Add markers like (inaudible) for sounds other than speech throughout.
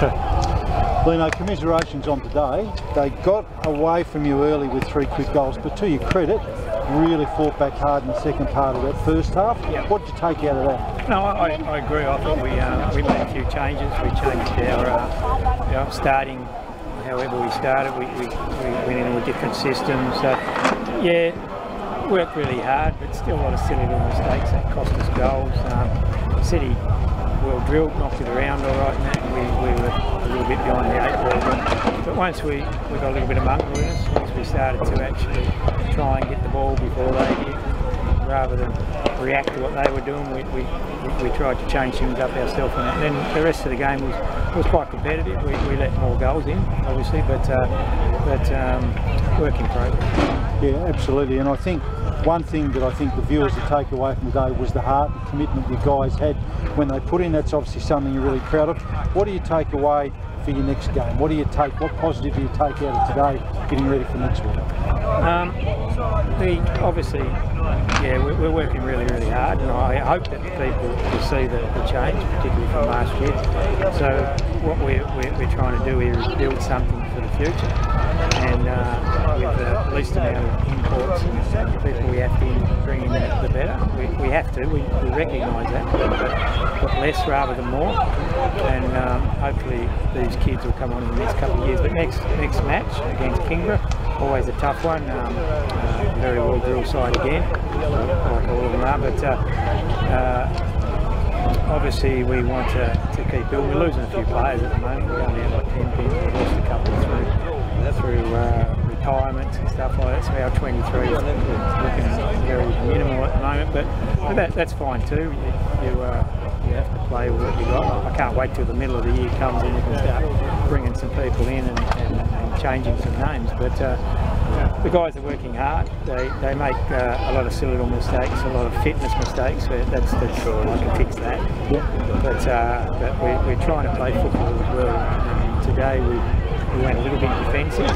Okay. (laughs) Lino, commiserations on today. They got away from you early with three quick goals, but to your credit, really fought back hard in the second part of that first half. Yeah. What did you take out of that? No, I, I agree. I thought we uh, we made a few changes. We changed our uh, our starting, however we started. We, we, we went into a different system. So yeah, worked really hard, but still a lot of silly little mistakes that cost us goals. Um, City well drilled, knocked it around all right, and we, we were a little bit behind the eight ball. But, but once we, we got a little bit of us, once we started to actually try and get the ball before they hit, rather than react to what they were doing, we, we, we, we tried to change things up ourselves. And then the rest of the game was, was quite competitive. We, we let more goals in, obviously, but uh, but um, work in progress. Yeah, absolutely. And I think one thing that I think the viewers will take away from today was the heart and commitment you guys had when they put in. That's obviously something you're really proud of. What do you take away for your next game? What do you take? What positive do you take out of today, getting ready for next week? Um, the, obviously, yeah, we're, we're working really, really hard, and I hope that people will see the, the change, particularly from last year. So what we're, we're, we're trying to do here is build something for the future, and uh, with the least amount of imports and people we have to bring in, that the better. We, we have to, we, we recognise that, but, but less rather than more, and um, hopefully these kids will come on in the next couple of years. But next next match against Kingborough, always a tough one. Um, uh, very well drilled side again, like all of them are. But uh, uh, obviously we want to, to keep building. We're losing a few players at the moment. We only have like 10 people. We lost a couple through through uh, retirements and stuff like that. So our 23 looking very minimal at the moment, but, that, that's fine too. You, you, uh, you have to play with what you got. I can't wait till the middle of the year comes and you can start bringing some people in and, and, and changing some names. But uh, the guys are working hard. They, they make uh, a lot of silly little mistakes, a lot of fitness mistakes. But that's that's I can fix that. But uh, but we, we're trying to play football as well. Today we. We went a little bit defensive,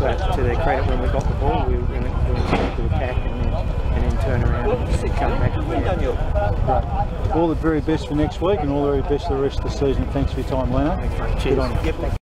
but to their credit, when we got the ball, we, we went, we went to attack and then, and then turn around and come back. Right. All the very best for next week and all the very best for the rest of the season. Thanks for your time, Lino. Cheers. Good on you.